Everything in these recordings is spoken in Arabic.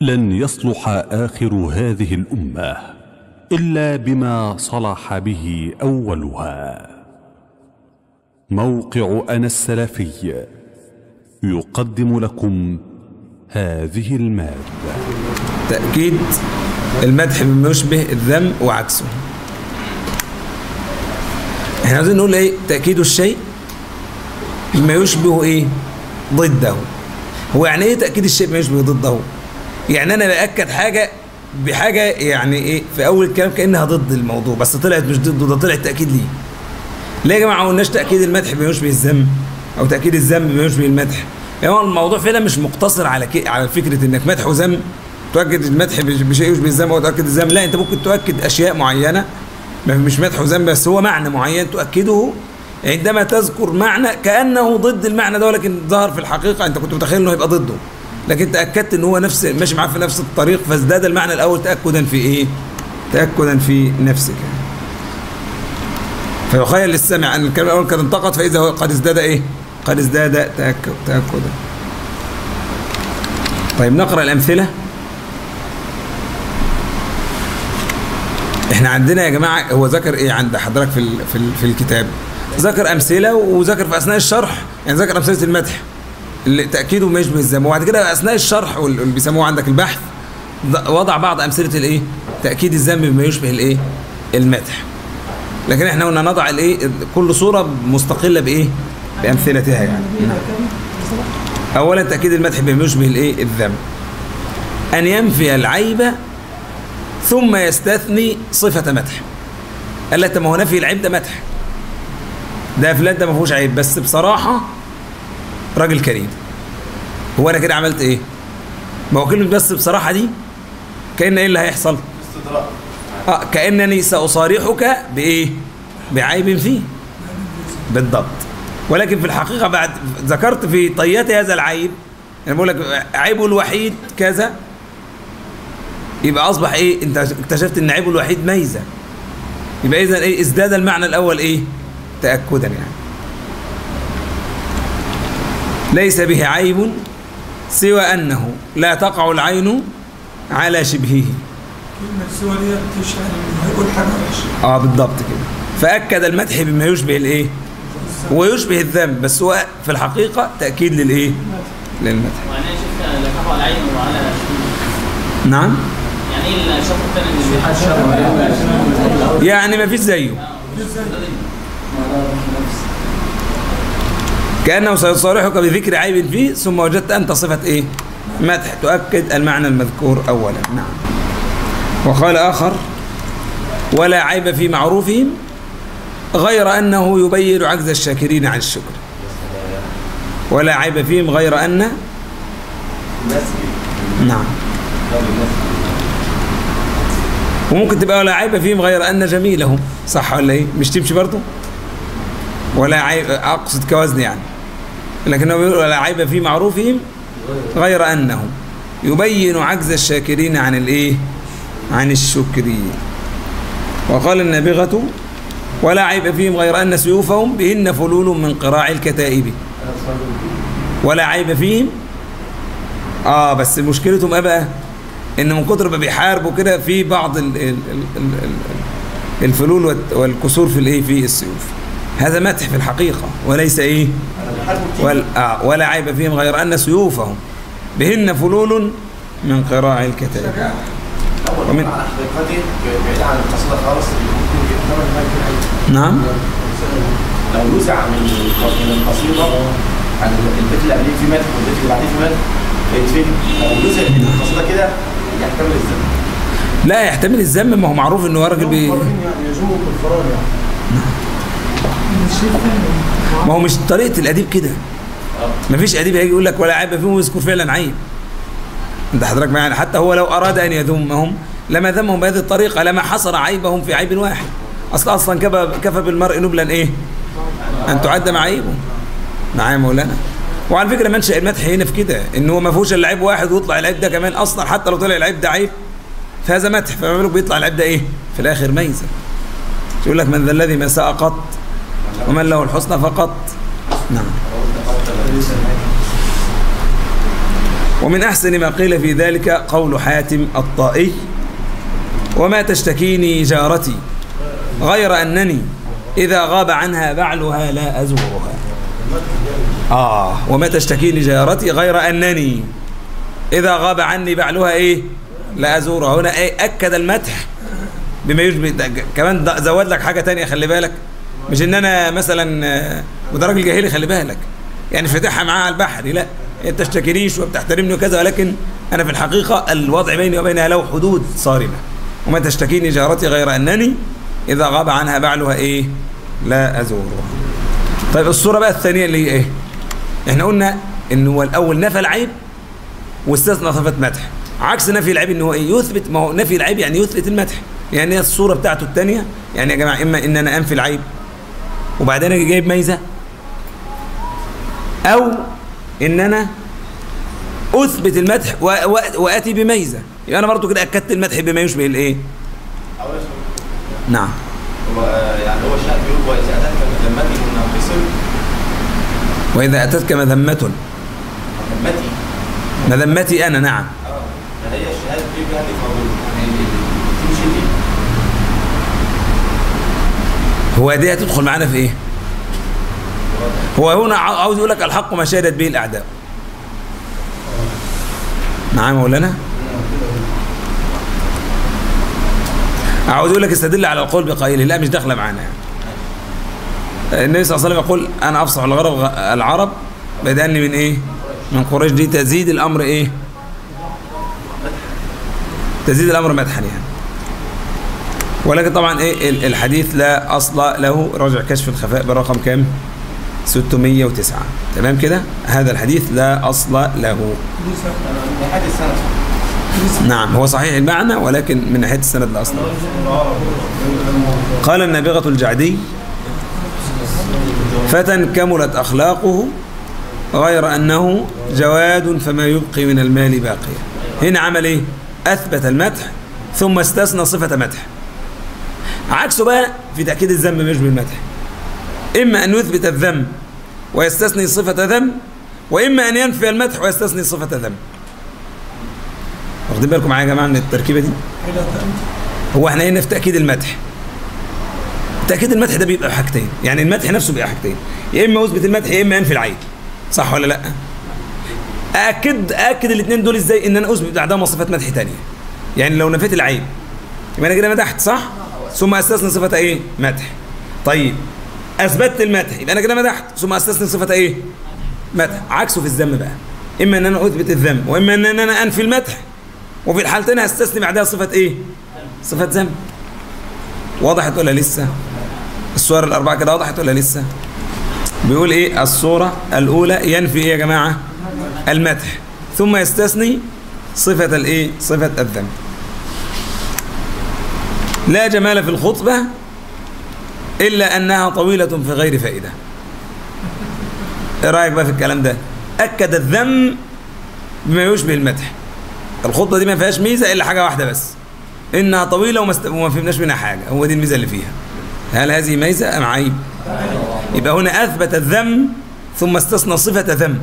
لن يصلح آخر هذه الأمة إلا بما صلح به أولها. موقع أنا السلفي يقدم لكم هذه المادة. تأكيد المدح بما يشبه الذم وعكسه. إحنا عايزين نقول إيه؟ تأكيد الشيء بما يشبه إيه؟ ضده. هو يعني إيه تأكيد الشيء بما يشبه ضده؟ يعني أنا بأكد حاجة بحاجة يعني إيه في أول الكلام كأنها ضد الموضوع بس طلعت مش ضده ده طلعت تأكيد ليه. ليه يا جماعة ما قلناش تأكيد المدح بما يشبه الذم أو تأكيد الذم بما يشبه المدح يعني الموضوع فعلا مش مقتصر على كي على فكرة إنك مدح وذم تؤكد المدح بشيء يشبه الذم أو تؤكد الذم لا أنت ممكن تؤكد أشياء معينة مش مدح وذم بس هو معنى معين تؤكده. عندما تذكر معنى كأنه ضد المعنى ده ولكن ظهر في الحقيقة أنت كنت متخيل إنه هيبقى ضده. لكن تأكدت إن هو نفس ماشي معاه في نفس الطريق فازداد المعنى الأول تاكدا في إيه؟ تاكدا في نفسك. فيخيل للسامع أن الكلام الأول قد انتقد فإذا هو قد ازداد إيه؟ قد ازداد تاكد تاكدا. طيب نقرأ الأمثلة. إحنا عندنا يا جماعة هو ذكر إيه عند حضرتك في في, في الكتاب؟ ذكر أمثلة وذكر في أثناء الشرح يعني ذكر أمثلة المدح. تأكيده ما يشبه الذم وبعد كده أثناء الشرح واللي بيسموه عندك البحث وضع بعض أمثلة الإيه؟ تأكيد الذم بما يشبه الإيه؟ المدح. لكن إحنا قلنا نضع الإيه؟ كل صورة مستقلة بإيه؟ بأمثلتها يعني. اولا تأكيد المدح بما يشبه الإيه؟ الذم أن ينفي العيب ثم يستثني صفة مدح. قال لك ما هو نفي العيب ده مدح. ده فلان ده ما فيهوش عيب بس بصراحة راجل كريم. هو أنا كده عملت إيه؟ ما هو كلمة بس بصراحة دي كأن إيه اللي هيحصل؟ آه كأنني سأصارحك بإيه؟ بعيب فيه. بالضبط. ولكن في الحقيقة بعد ذكرت في طيات هذا العيب أنا بقول لك عيبه الوحيد كذا يبقى أصبح إيه؟ أنت اكتشفت إن عيبه الوحيد ميزة. يبقى اذا إيه؟ ازداد المعنى الأول إيه؟ تاكدا يعني. ليس به عيب سوى أنه لا تقع العين على شبهه. كلمة سوى دي بتشعر انه هيقول حاجة وحشة آه بالضبط كده. فأكد المدح بما يشبه الإيه؟ ويشبه الذم بس هو في الحقيقة تأكيد للإيه؟ للمدح. وأنا شفت لا تقع العين وعلى شبهه. نعم؟ يعني إيه الشرط الثاني يعني ما فيش زيه. كأنه سيصارحك بذكر عيب فيه ثم وجدت أنت صفة إيه؟ مدح. تؤكد المعنى المذكور أولا. نعم. وقال آخر ولا عيب في معروفهم غير أنه يبين عجز الشاكرين عن الشكر. ولا عيب فيهم غير أن نعم. وممكن تبقى ولا عيب فيهم غير أن جميلهم. صح ولا إيه؟ مش تمشي برضه ولا عيب أقصد كوزن يعني. لكنه بيقول ولا عيب في معروفهم غير أنه يبين عجز الشاكرين عن الإيه؟ عن الشكر وقال النابغة ولا عيب فيهم غير أن سيوفهم بهن فلول من قراع الكتائب. ولا عيب فيهم آه بس مشكلتهم إيه بقى؟ إن من كتر ما بيحاربوا كده في بعض ال ال ال ال ال الفلول والكسور في الإيه؟ في السيوف. هذا مدح في الحقيقة وليس إيه؟ ولا, آه ولا عيب فيهم غير أن سيوفهم. بهن فلول من قراع الكتائب ومن- على حقيقته بعيد عن القصيدة خالص. نعم. لو نزع من الق- من القصيدة عن البيت اللي قبليه في مدح والبيت اللي بعديه في مدح فيتفهم لو نزع من القصيدة كده يحتمل الذنب. لا يحتمل الذم ما هو معروف إنه هو راجل بي يعني يزوم بالفرار يعني. ما هو مش طريقة الأديب كده. ما فيش أديب هيجي يقول لك ولا عيب فيهم ويذكر فعلا عيب. أنت حضرتك معايا؟ حتى هو لو أراد أن يذمهم لما ذمهم بهذه الطريقة لما حصر عيبهم في عيب واحد. أصل أصلا كفى كفى بالمرء نبلا إيه؟ أن تعد معايبه معايا يا مولانا. وعلى فكرة منشأ المدح هنا في كده إن هو ما فيهوش إلا عيب واحد ويطلع العيب ده كمان. أصلا حتى لو طلع العيب ده عيب فهذا مدح. فما بالك بيطلع العيب ده إيه؟ في الآخر ميزة. يقول لك من ذا الذي ما ساء قط ومن له الحسنى فقط. نعم. ومن أحسن ما قيل في ذلك قول حاتم الطائي وما تشتكيني جارتي غير أنني إذا غاب عنها بعلها لا أزورها. آه وما تشتكيني جارتي غير أنني إذا غاب عني بعلها إيه؟ لا أزورها. هنا إيه أكد المدح بما ده. كمان زود لك حاجة تانية خلي بالك. مش إن أنا مثلا آه، وده راجل جاهلي خلي بالك. يعني فاتحها معاها على البحر لا. أنت تشتكينيش وبتحترمني وكذا ولكن أنا في الحقيقة الوضع بيني وبينها له حدود صارمة. وما تشتكيني جارتي غير أنني إذا غاب عنها بعلها إيه؟ لا أزورها. طيب الصورة بقى الثانية اللي هي إيه؟ إحنا قلنا إن هو الأول نفى العيب واستثنى صفة مدح. عكس نفي العيب إن هو إيه؟ يثبت ما هو نفي العيب يعني يثبت المدح. يعني هي الصورة بتاعته الثانية يعني يا جماعة إما إن أنا أنفي العيب وبعدين أجي جايب ميزة. أو إن أنا أثبت المدح و... و... وآتي بميزة. يبقى أنا برضو كده أكدت المدح بما يشبه سؤال. نعم. هو يعني هو الشاعر بيقول وإذا أتاك مذمتي منقصر وإذا أتتك مذمة. مذمتي؟ مذمتي أنا نعم. آه فهي الشهادة دي بها اللي فاضل يعني ال- تمشي دي هو دي هتدخل معانا في إيه؟ هو هنا عاو- عاوز يقول لك الحق ما شهدت به الأعداء. نعم مولانا عاوز يقول لك استدل على القول بقائله لا مش داخلة معانا. يعني النبي صلى الله عليه وسلم يقول أنا أفصح الغرب العرب بدأني من إيه؟ من قريش. دي تزيد الأمر إيه؟ تزيد الأمر مدحا يعني. ولكن طبعا إيه ال- الحديث لا أصل له. راجع كشف الخفاء برقم كام؟ 609 تمام كده؟ هذا الحديث لا أصل له. نعم هو صحيح المعنى ولكن من ناحية السند لا أصل قال النابغة الجعدي فتى كملت أخلاقه غير أنه جواد فما يبقي من المال باقيا هنا عمل إيه؟ أثبت المدح ثم استثنى صفة مدح. عكسه بقى في تأكيد الذم مش بالمدح. إما أن يثبت الذم ويستثني صفة ذم وإما أن ينفي المدح ويستثني صفة ذم واخدين بالكم معايا يا جماعة من التركيبة دي؟ هو إحنا هنا في تأكيد المدح؟ تأكيد المدح ده بيبقى حاجتين. يعني المدح نفسه بيبقى حاجتين. يا إما أثبت المدح يا إما أنفي العيب صح ولا لأ؟ أكد أكد الاثنين دول إزاي إن أنا أثبت بعدهم صفة مدح تانية. يعني لو نفيت العيب يبقى أنا كده مدحت صح؟ ثم استثني صفة إيه؟ مدح. طيب أثبتت المدح يبقى أنا كده مدحت. ثم استثني صفة إيه؟ مدح. عكسه في الذم بقى. إما إن أنا أثبت الذم وإما إن أنا أنفي المدح. وفي الحالتين هستثني بعدها صفة إيه؟ صفة ذم. وضحت ولا لسه؟ الصور الأربعة كده وضحت ولا لسه؟ بيقول إيه؟ الصورة الأولى ينفي إيه يا جماعة؟ المدح. ثم يستثني صفة الإيه؟ صفة الذم. لا جمال في الخطبة إلا أنها طويلة في غير فائدة. إيه رأيك بقى في الكلام ده؟ أكد الذم بما يشبه المدح. الخطبة دي ما فيهاش ميزة إلا حاجة واحدة بس إنها طويلة وما فهمناش منها حاجة. هو دي الميزة اللي فيها. هل هذه ميزة أم عيب؟ يبقى هنا أثبت الذم ثم استثنى صفة ذم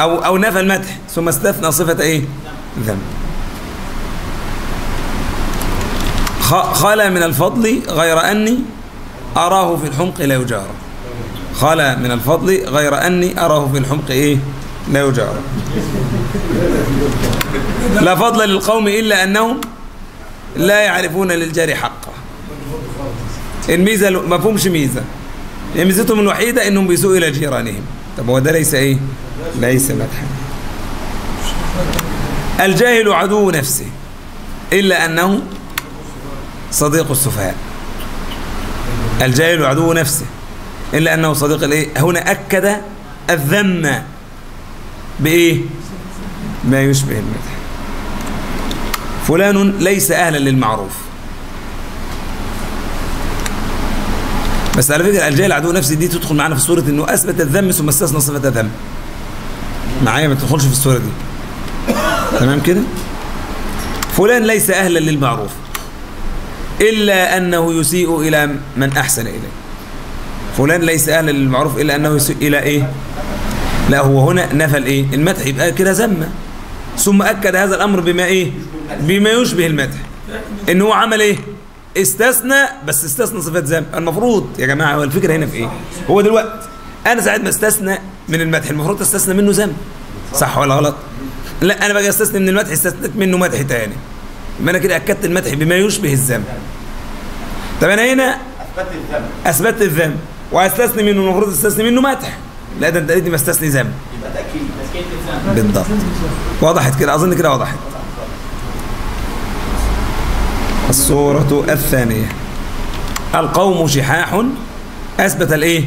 أو أو نفى المدح ثم استثنى صفة إيه؟ ذم. خلا من الفضل غير أني أراه في الحمق لا يجار. خلا من الفضل غير أني أراه في الحمق إيه؟ لا يجار. لا فضل للقوم إلا أنهم لا يعرفون للجار حقه. الميزة ما فهمش ميزة. يعني ميزتهم الوحيدة أنهم بيسوءوا إلى جيرانهم. طب هو ده ليس إيه؟ ليس مدحا. الجاهل عدو نفسه إلا أنه صديق السفهاء. الجاهل عدو نفسه. إلا أنه صديق الإيه؟ هنا أكد الذم بإيه؟ ما يشبه المدح. فلان ليس أهلا للمعروف. بس على فكرة الجاهل عدو نفسه دي تدخل معانا في صورة أنه أثبت الذم ثم استثنى صفة الذم. معايا ما تدخلش في الصورة دي. تمام كده؟ فلان ليس أهلا للمعروف. إلا أنه يسيء إلى من أحسن إليه. فلان ليس أهلا للمعروف إلا أنه يسيء إلى إيه؟ لا هو هنا نفى الإيه؟ المدح. يبقى كده ذمه ثم أكد هذا الأمر بما إيه؟ بما يشبه المدح. إن هو عمل إيه؟ استثنى بس استثنى صفات ذم. المفروض يا جماعة هو الفكرة هنا في إيه؟ هو دلوقتي أنا ساعه ما استثنى من المدح. المفروض استثنى منه ذم. صح ولا غلط؟ لا أنا باجي أستثني من المدح استثنيت منه مدح تاني. يبقى أنا كده أكدت المدح بما يشبه الذم طب أنا هنا أثبت الذنب. اثبتت الذم وأستثني منه المفروض أستثني منه مدح. لا ده أنت قلت ما أستثني ذم يبقى تأكيد. تزكية الإنسان بالضبط. وضحت كده أظن كده وضحت. الصورة الثانية. القوم شحاح أثبت الإيه؟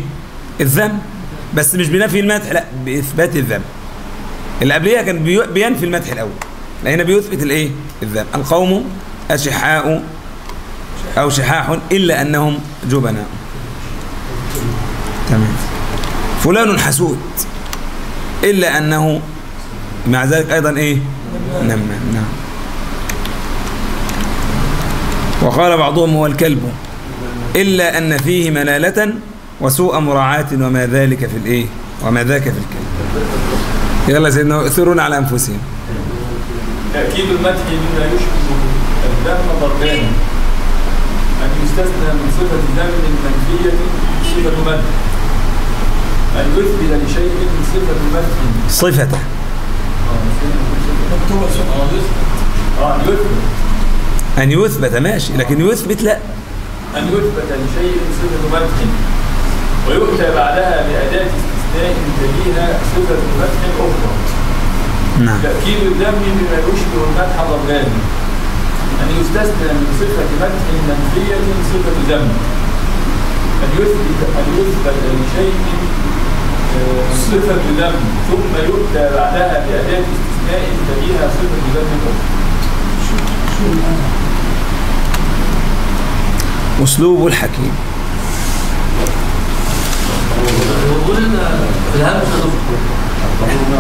الذم بس مش بنفي المدح لا بإثبات الذم اللي قبليها كان بي- بينفي المدح الأول. لا هنا بيثبت الإيه؟ الذم القوم أشحاء أو شحاح إلا أنهم جبناء. تمام. فلان حسود إلا أنه مع ذلك أيضا إيه؟ نمام نعم. وقال بعضهم هو الكلب إلا أن فيه ملالة وسوء مراعاة وما ذلك في الإيه؟ وما ذاك في الكلب. يلا سيدنا يؤثرون على أنفسهم. تأكيد المدح بما يشبه الذم ضربان. أن يستثنى من صفة ذم منفية صفة مدح. أن يثبت لشيء صفة مدح. صفته سبحانه آه، أن يثبت. أن يثبت ماشي. لكن يثبت لا. أن يثبت لشيء صفة مدح. ويؤتى بعدها بأداة استثناء تليها صفة مدح أخرى. نعم. تأكيد الذم بما يشبه المدح ضربان أن يستثنى من صفة مدح منفية صفة ذم أن يثبت أن يثبت لشيء آه، صفة ذم ثم يؤتى بعدها بأداة استثناء تليها صفة ذم أخرى اسلوب الحكيم. ان في الهامش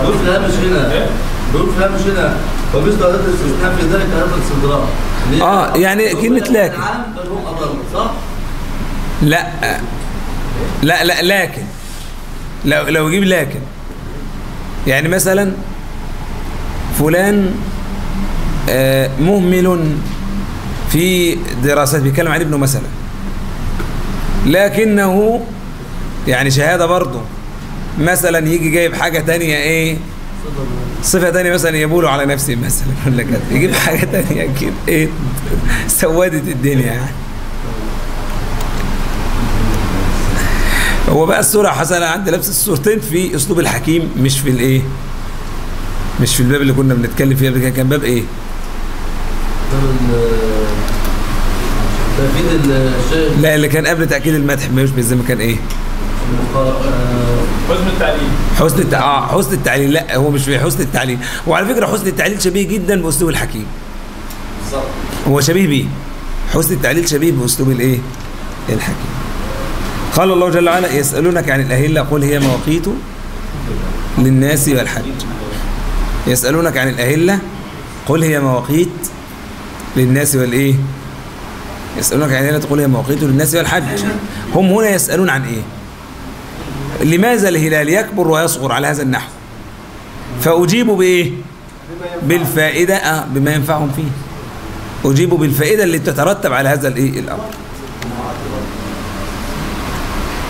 بيقول في الهامش هنا بيقول في الهامش هنا ومثل اداه الاستثناء في ذلك اداه الاستدراك آه، يعني كلمة لكن. صح؟ لا لا لا لكن لو لو يجيب لكن يعني مثلا فلان آه، مهمل في دراسات بيتكلم عن ابنه مثلا لكنه يعني شهادة برضه مثلا يجي جايب حاجة تانية إيه؟ صفة تانية مثلا يبولوا على نفسه مثلا ولا كده. يجيب حاجة تانية كده. إيه؟ سودت الدنيا. يعني هو بقى الصورة حسنة. عندي لابس الصورتين في أسلوب الحكيم مش في الإيه؟ مش في الباب اللي كنا بنتكلم فيه قبل كده. كان باب إيه؟ لا اللي كان قبل تأكيد المدح ما يشبه زي ما كان إيه؟ حسن التعليم. حسن. آه حسن التعليل لا هو مش في حسن التعليل وعلى فكرة حسن التعليل شبيه جدا بأسلوب الحكيم. بالظبط. هو شبيه بيه. حسن التعليل شبيه بأسلوب الإيه؟ الحكيم. قال الله جل وعلا يسألونك عن الأهلة قل هي مواقيت للناس والحج. يسألونك عن الأهلة قل هي مواقيت للناس والإيه؟ يسألونك عن الأهلة قل هي مواقيت للناس والحج. هم هنا يسألون عن إيه؟ لماذا الهلال يكبر ويصغر على هذا النحو؟ فأجيب بإيه؟ بالفائدة آه بما ينفعهم فيه. أجيب بالفائدة اللي تترتب على هذا الإيه؟ الأمر.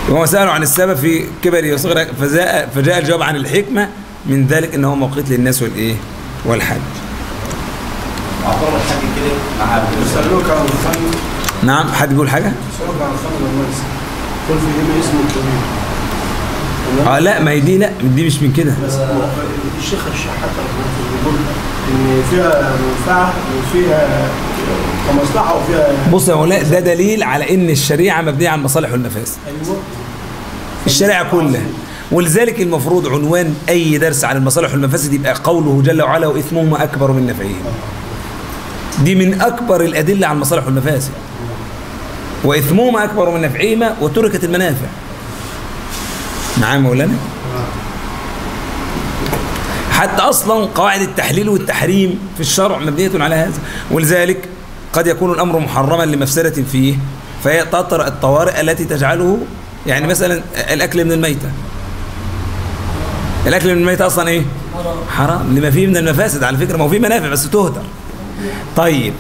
وهو سألوا عن السبب في كبر وصغر فجاء, فجاء الجواب عن الحكمة من ذلك أنه موقيت للناس والإيه؟ والحج نعم حد بيقول حاجة؟ قل فيهما اسم كبير؟ آه لا ما هي دي لا دي مش من كده. بس الشيخ الشحات بيقول إن فيها منفعة وفيها كمصلحة وفيها بص يا مولانا ده دليل على إن الشريعة مبنية على المصالح والمفاسد أيوه. الشريعة كلها. ولذلك المفروض عنوان أي درس عن المصالح والمفاسد يبقى قوله جل وعلا وإثمهما أكبر من نفعهما. دي من أكبر الأدلة على المصالح والمفاسد وإثمهما أكبر من نفعهما وتركت المنافع. معايا مولانا. حتى أصلا قواعد التحليل والتحريم في الشرع مبنية على هذا ولذلك قد يكون الأمر محرما لمفسدة فيه فهي تطرأ الطوارئ التي تجعله يعني مثلا الأكل من الميتة. الأكل من الميت أصلا إيه؟ حرام لما فيه من المفاسد على فكرة ما هو فيه منافع بس تهدر. طيب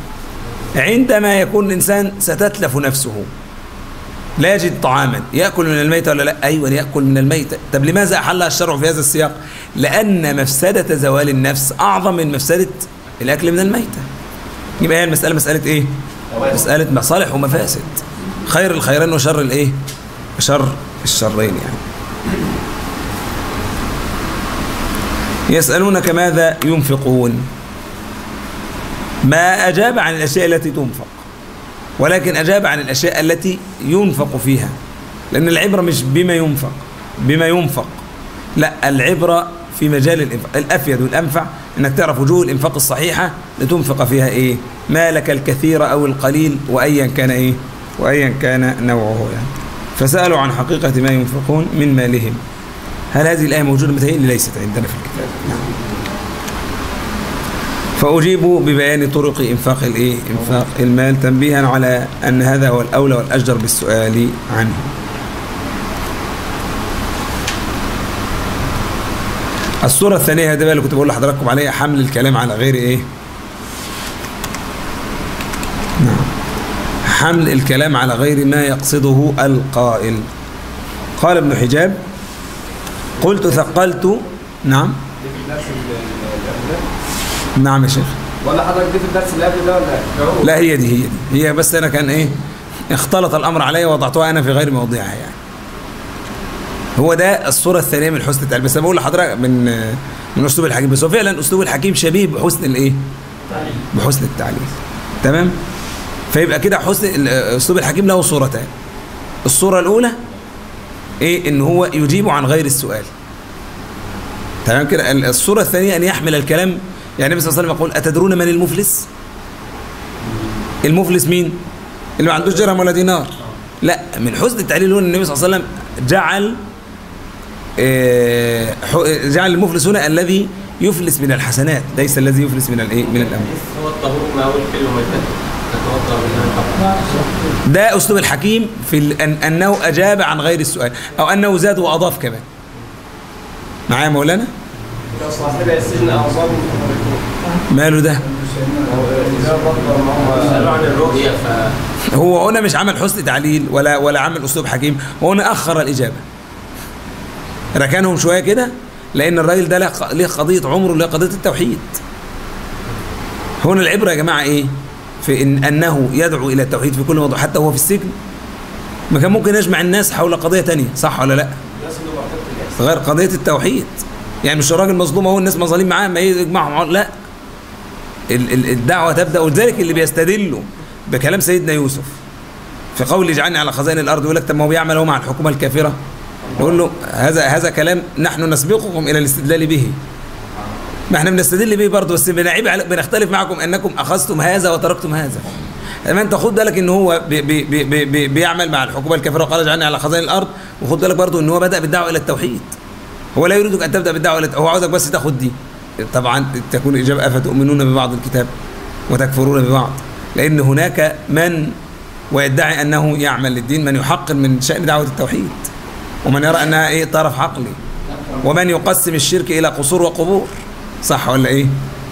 عندما يكون الإنسان ستتلف نفسه لا يجد طعاما يأكل من الميت ولا لا؟ أيوه يأكل من الميت. طب لماذا احلها الشرع في هذا السياق؟ لأن مفسدة زوال النفس أعظم من مفسدة الأكل من الميته يبقى هي المسألة مسألة إيه؟ مسألة مصالح ومفاسد. خير الخيرين وشر الإيه؟ شر الشرين يعني. يسألونك ماذا ينفقون؟ ما أجاب عن الأشياء التي تنفق. ولكن أجاب عن الأشياء التي ينفق فيها. لأن العبرة مش بما ينفق بما ينفق. لا العبرة في مجال الإنفاق الأفيد والأنفع أنك تعرف وجوه الإنفاق الصحيحة لتنفق فيها إيه؟ مالك الكثير أو القليل وأيا كان إيه؟ وأيا كان نوعه يعني. فسألوا عن حقيقة ما ينفقون من مالهم. هل هذه الآية موجودة؟ متهيألي ليست عندنا في الكتاب. نعم. فأجيب ببيان طرق إنفاق الإيه إنفاق المال تنبيها على أن هذا هو الأولى والأجدر بالسؤال عنه. الصورة الثانية هذا بقى اللي كنت بقول لحضراتكم عليها حمل الكلام على غير إيه؟ نعم. حمل الكلام على غير ما يقصده القائل. قال ابن حجاب قلت ثقلت نعم. نعم يا شيخ. ولا حضرتك دي في الدرس اللي قبل ده ولا لا هي دي هي دي. هي بس أنا كان إيه اختلط الأمر علي ووضعتها أنا في غير موضعها يعني. هو ده الصورة الثانية من حسن التعليم. بس أنا بقول لحضرتك من من أسلوب الحكيم. بس هو فعلا أسلوب الحكيم شبيه بحسن الإيه؟ بحسن التعليم. تمام؟ فيبقى كده حسن أسلوب الحكيم له صورتان الصورة الأولى إيه؟ إن هو يجيب عن غير السؤال. تمام كده؟ الصورة الثانية أن يحمل الكلام يعني النبي صلى الله عليه وسلم يقول أتدرون من المفلس؟ المفلس مين؟ اللي ما عندوش درهم ولا دينار. لا من حسن التعليل هنا النبي صلى الله عليه وسلم جعل آه، جعل المفلس هنا الذي يفلس من الحسنات ليس الذي يفلس من الايه من منها ده أسلوب الحكيم في أن أنه أجاب عن غير السؤال أو أنه زاد وأضاف كمان. معايا يا مولانا ماله ده؟ هو هنا مش عمل حسن تعليل ولا ولا عمل أسلوب حكيم هو هنا أخر الإجابة. ركنهم شوية كده لأن الراجل ده ليه قضية عمره اللي هي قضية التوحيد. هنا العبرة يا جماعة إيه؟ في إن أنه يدعو إلى التوحيد في كل موضوع حتى وهو في السجن. ما كان ممكن يجمع الناس حول قضية تانية صح ولا لا؟ غير قضية التوحيد. يعني مش الراجل مظلوم اهو الناس مظالم معاه ما يجمعهم. لا. ال- ال- الدعوة تبدأ ولذلك اللي بيستدلوا بكلام سيدنا يوسف في قول اجعلني على خزائن الأرض يقول لك طب ما هو بيعمل هو مع الحكومة الكافرة. نقول له هذا هذا كلام نحن نسبقكم إلى الاستدلال به. ما إحنا بنستدل به برضه بس بنعيب بنختلف معكم إنكم أخذتم هذا وتركتم هذا. ما أنت خد بالك إن هو بي بي بي بي بي بيعمل مع الحكومة الكافرة وقال اجعلني على خزائن الأرض وخد بالك برضه إن هو بدأ بالدعوة إلى التوحيد. هو لا يريدك أن تبدأ بالدعوة هو عاوزك بس تاخد دي. طبعا تكون الاجابه افتؤمنون ببعض الكتاب وتكفرون ببعض. لأن هناك من ويدعي أنه يعمل للدين من يحقر من شأن دعوة التوحيد ومن يرى أنها إيه طرف عقلي. ومن يقسم الشرك إلى قصور وقبور. صح ولا إيه؟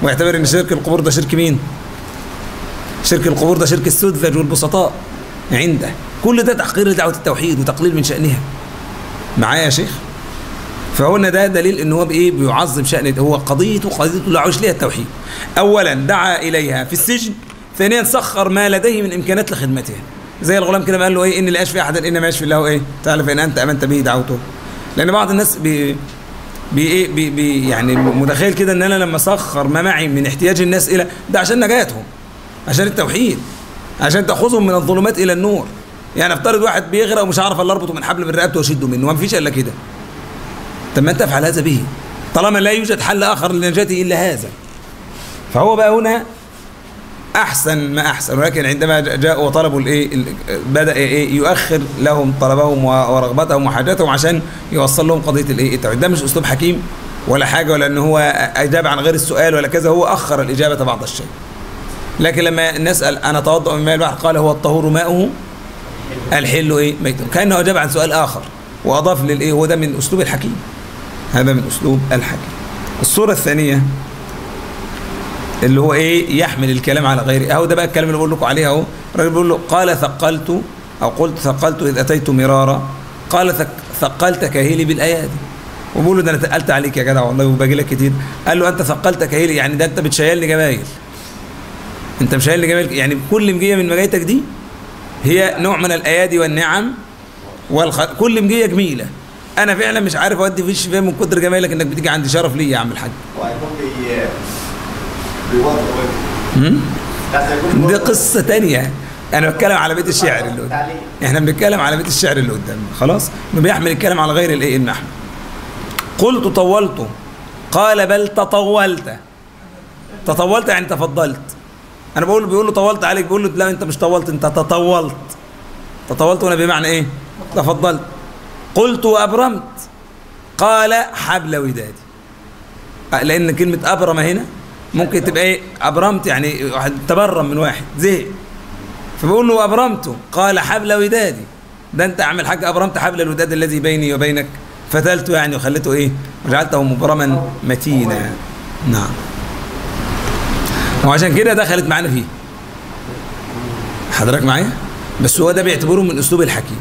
ويعتبر إن شرك القبور ده شرك مين؟ شرك القبور ده شرك السذج والبسطاء. عنده. كل ده تحقير لدعوة التوحيد وتقليل من شأنها. معايا يا شيخ؟ فهنا ده دليل إن هو بإيه؟ بيعظم شأن هو قضيته قضيته ليها التوحيد. اولا دعا إليها في السجن. ثانيا سخر ما لديه من إمكانات لخدمتها. زي الغلام كده قال له إيه؟ اني لا اشفي احدا إنما يشفي الله إيه؟ تعالى فإن أنت آمنت به دعوته. لأن بعض الناس بي بي إيه؟ بي بي يعني متخيل كده إن أنا لما اسخر ما معي من احتياج الناس إلى ده عشان نجاتهم عشان التوحيد عشان تأخذهم من الظلمات إلى النور. يعني افترض واحد بيغرق ومش عارف الا اربطه من حبل من رقبته واشده منه. ما فيش إلا كده. طب ما انت افعل هذا به. طالما لا يوجد حل آخر لنجاته إلا هذا. فهو بقى هنا أحسن ما أحسن ولكن عندما جاءوا وطلبوا الايه ال- بدأ إيه يؤخر لهم طلبهم ورغبتهم وحاجاتهم عشان يوصل لهم قضية الايه التوحيد. ده مش أسلوب حكيم ولا حاجة ولا إن هو اجاب عن غير السؤال ولا كذا هو أخر الإجابة بعض الشيء. لكن لما نسأل أنا أتوضأ من ماء البحر؟ قال هو الطهور ماؤه الحل إيه؟ ميت كأنه أجاب عن سؤال آخر وأضاف للايه هو ده من أسلوب الحكيم. هذا من أسلوب الحكي. الصورة الثانية اللي هو إيه؟ يحمل الكلام على غيره. أهو ده بقى الكلام اللي بقول لكم عليه أهو. الراجل بيقول له قال ثقلت أو قلت ثقلت إذ أتيت مرارا. قال ثق- ثقلت كهيلي بالايادي وبقول له ده أنا ثقلت عليك يا جدع والله وباجي لك كتير. قال له أنت ثقلت كهيلي يعني ده أنت بتشيلني جمايل. أنت مشيلني جمايل. يعني كل مجيه من مجايتك دي هي نوع من الأيادي والنعم والخ... كل مجيه جميلة. أنا فعلا مش عارف أودي فيش فين من كتر جمالك إنك بتيجي عندي شرف ليا يا عم الحاج. بي مم؟ هيكون دي. قصة تانية. أنا بتكلم على بيت الشعر اللي قدام. إحنا بنتكلم على بيت الشعر اللي قدام. خلاص؟ بيحمل الكلام على غير الإيه النحو قلت طولت. قال بل تطولت. تطولت يعني تفضلت. أنا بقول بيقول له طولت عليك. بيقول له لا أنت مش طولت أنت تطولت. تطولت هنا بمعنى إيه؟ تفضلت. قلت وأبرمت. قال حبل ودادي. أه، لأن كلمة أبرم هنا ممكن تبقى إيه؟ أبرمت يعني واحد تبرم من واحد زهق. فبقول له أبرمته قال حبل ودادي. ده أنت أعمل حاجة أبرمت حبل الوداد الذي بيني وبينك. فتلته يعني وخليته إيه؟ وجعلته مبرما متينا. نعم. وعشان كده دخلت معانا فيه. حضرتك معايا؟ بس هو ده بيعتبره من أسلوب الحكيم.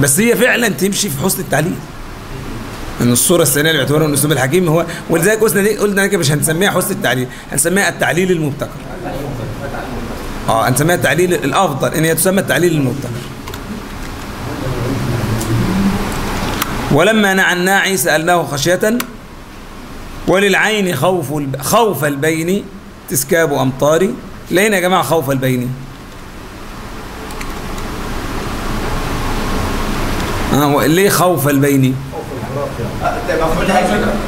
بس هي فعلا تمشي في حسن التعليل. إن الصورة الثانية اللي بيعتبرها من الحكيم هو ولذلك قلنا دي قلنا كده مش هنسميها حسن التعليل هنسميها التعليل المبتكر. آه هنسميها التعليل الأفضل إن هي تسمى التعليل المبتكر. ولما نعى الناعي سألناه خشية وللعين خوف. خوف البين تسكاب أمطاري. لين يا جماعة خوف البين؟ آه ليه خوف البين؟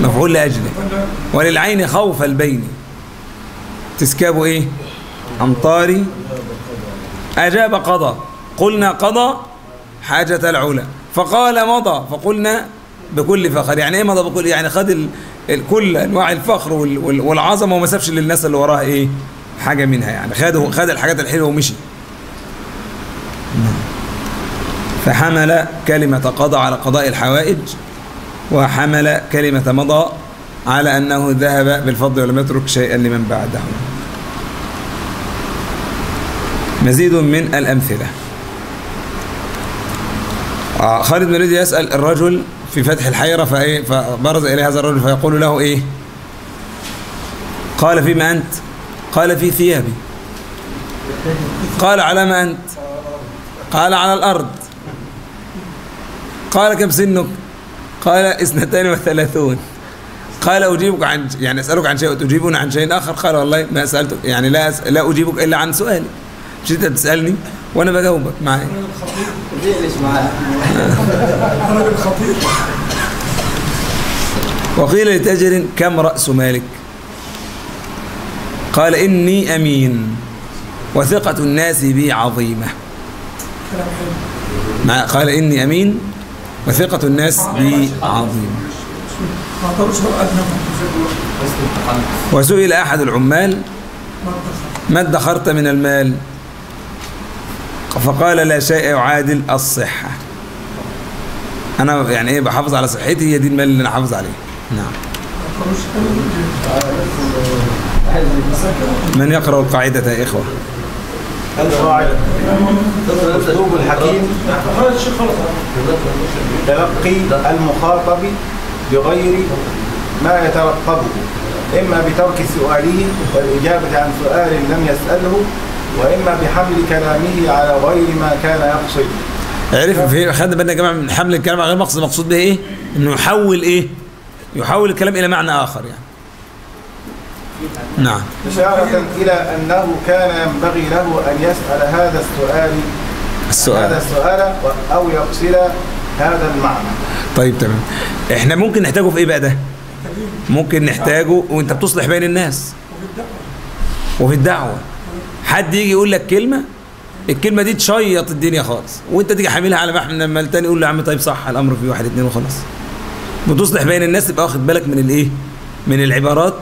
مفعول لأجله. وللعين خوف البين. تسكاب إيه؟ أمطاري. أجاب قضى. قلنا قضى حاجة العلا. فقال مضى. فقلنا بكل فخر. يعني إيه مضى؟ بكل يعني خد ال... ال... كل أنواع الفخر. وال... والعظمة وما سابش للناس اللي وراها إيه؟ حاجة منها يعني. خد خد الحاجات الحلوة ومشي. فحمل كلمة قضى على قضاء الحوائج وحمل كلمة مضى على أنه ذهب بالفضل ولم يترك شيئا لمن بعده. مزيد من الأمثلة. آه، خالد بن يسأل الرجل في فتح الحيرة فبرز إليه هذا الرجل فيقول له إيه؟ قال فيما أنت؟ قال في ثيابي. قال على ما أنت؟ قال على الأرض. قال كم سنك؟ قال اثنتان وثلاثون. قال أجيبك عن يعني أسألك عن شيء وتجيبني عن شيء آخر؟ قال والله ما سألتك يعني لا أس... لا أجيبك إلا عن سؤالي. مش أنت بتسألني وأنا بجاوبك معايا وقيل لتاجر كم رأس مالك؟ قال إني أمين وثقة الناس بي عظيمة. قال إني أمين وثقة الناس بي عظيمة وسئل أحد العمال ما ادخرت من المال؟ فقال لا شيء يعادل الصحة. أنا يعني إيه بحافظ على صحتي هي دي المال اللي أنا حافظ عليه. نعم. من يقرأ القاعدة يا إخوة؟ أسلوب الحكيم. تلقي المخاطب بغير ما يترقبه إما بترك سؤاله والإجابة عن سؤال لم يسأله وإما بحمل كلامه على غير ما كان يقصد. عرف في خدنا بالنا يا جماعة من حمل الكلام على غير مقصود به إيه؟ إنه يحول إيه؟ يحول الكلام إلى معنى آخر يعني. نعم. إشارة إلى أنه كان ينبغي له أن يسأل هذا السؤال هذا السؤال السؤال أو يقصد هذا المعنى. طيب تمام. إحنا ممكن نحتاجه في إيه بقى ده؟ ممكن نحتاجه وأنت بتصلح بين الناس. وفي الدعوة. حد يجي يقول لك كلمة الكلمة دي تشيط الدنيا خالص. وأنت تيجي حاملها على محمل لما التاني يقول له يا عم طيب صح الأمر في واحد اتنين وخلاص. بتصلح بين الناس تبقى واخد بالك من الإيه؟ من العبارات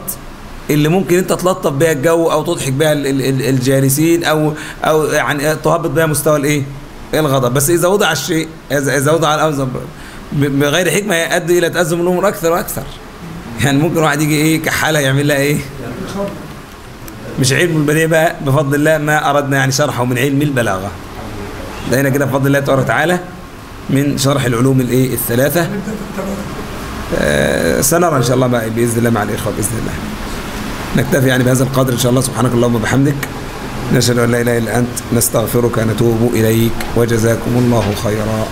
اللي ممكن انت تلطف بيها الجو أو تضحك بيها ال- ال- ال- الجالسين أو أو يعني تهبط بيها مستوى الايه؟ الغضب. بس إذا وضع الشيء اذا وضع الامر بغير حكمة يؤدي إلى تأزم الأمور أكثر وأكثر. يعني ممكن واحد يجي إيه كحالة يعمل لها إيه؟ مش علم البديع بقى بفضل الله ما أردنا يعني شرحه من علم البلاغة. هنا كده بفضل الله تبارك وتعالى من شرح العلوم الإيه؟ الثلاثة. آه سنرى إن شاء الله بقى بإذن الله مع الإخوة بإذن الله. نكتفي يعني بهذا القدر إن شاء الله. سبحانك اللهم وبحمدك. نشهد أن لا إله إلا أنت. نستغفرك ونتوب إليك. وجزاكم الله خيرا.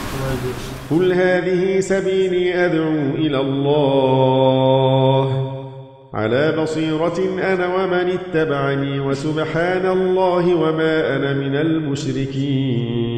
قل هذه سبيلي أدعو إلى الله. على بصيرة أنا ومن اتبعني وسبحان الله وما أنا من المشركين.